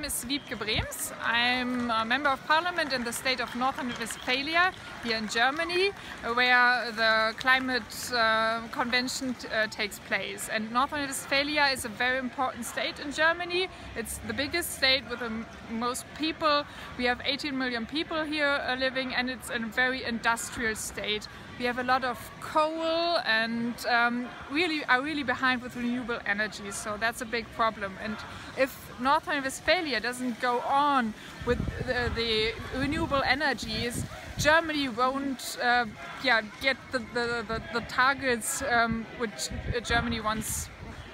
Brems. I'm a member of parliament in the state of North Rhine-Westphalia here in Germany, where the climate uh, convention uh, takes place. And North Rhine-Westphalia is a very important state in Germany. It's the biggest state with the most people. We have 18 million people here uh, living and it's a very industrial state. We have a lot of coal and um, really are really behind with renewable energy, so that's a big problem. And if North Rhine-Westphalia doesn't go on with the, the, renewable energies, Germany won't uh, yeah, get the, the, the, the targets um, which Germany wants,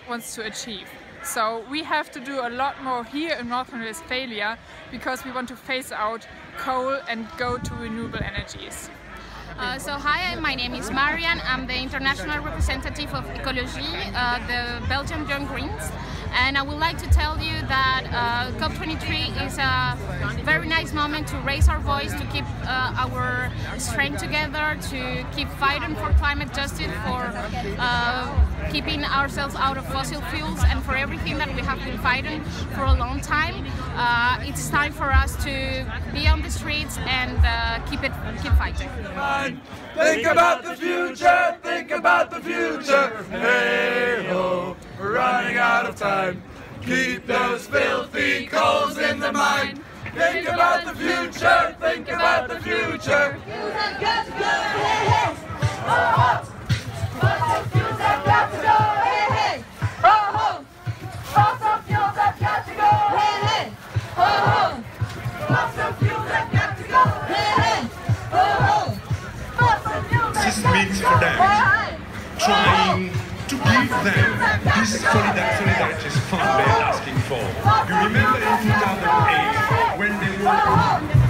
wants to achieve. So we have to do a lot more here in North Rhine-Westphalia because we want to phase out coal and go to renewable energies. Uh, so hi, my name is Marianne. I'm the international representative of Ecolo J, uh, the Belgian Young Greens. And I would like to tell you that uh, COP23 is a very nice moment to raise our voice, to keep uh, our strength together, to keep fighting for climate justice, for uh, keeping ourselves out of fossil fuels, and for everything that we have been fighting for a long time. Uh, it's time for us to be on the streets and uh, keep it, keep fighting. Think about the future, think about the future. Hey time. Keep those filthy coals in the mine. Think about the future, think about the future. This means for them trying to give them this solidarity fund they're asking for. You remember in 2008 when they were...